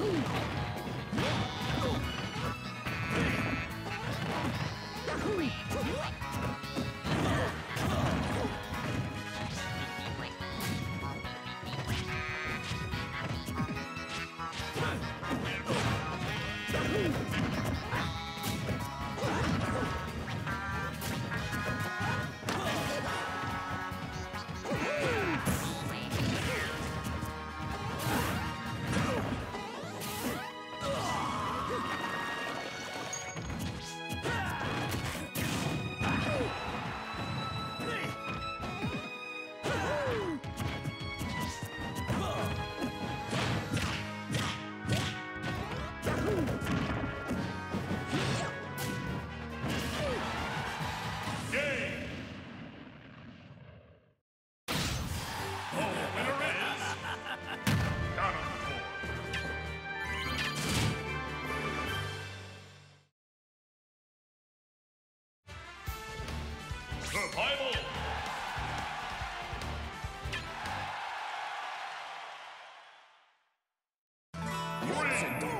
Ooh. thousand.